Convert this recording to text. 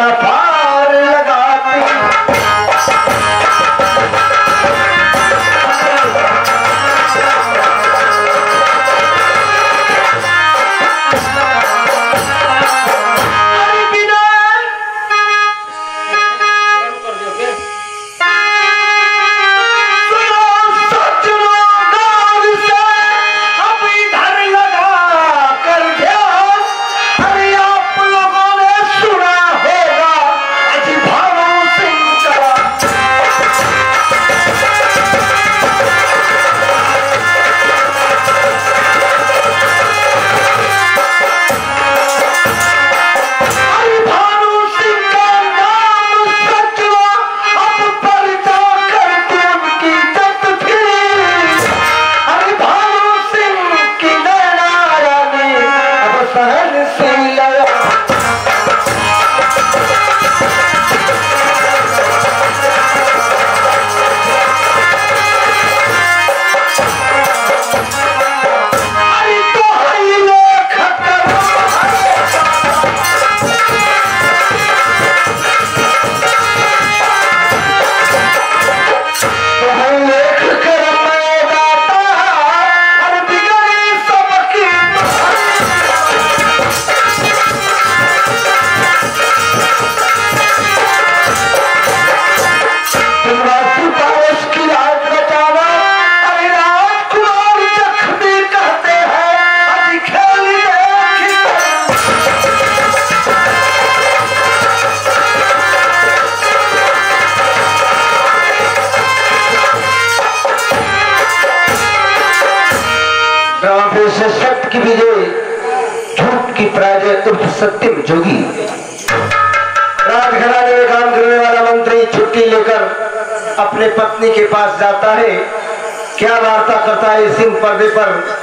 না পায় सत्य की विजय, झूठ की पराजय उर्फ़ सत्यम जोगी। राजघराने में काम करने वाला मंत्री छुट्टी लेकर अपने पत्नी के पास जाता है। क्या वार्ता करता है सिंह पर्दे पर?